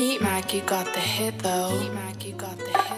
Heat Mac, you got the hit though. Heat Mac, you got the hit.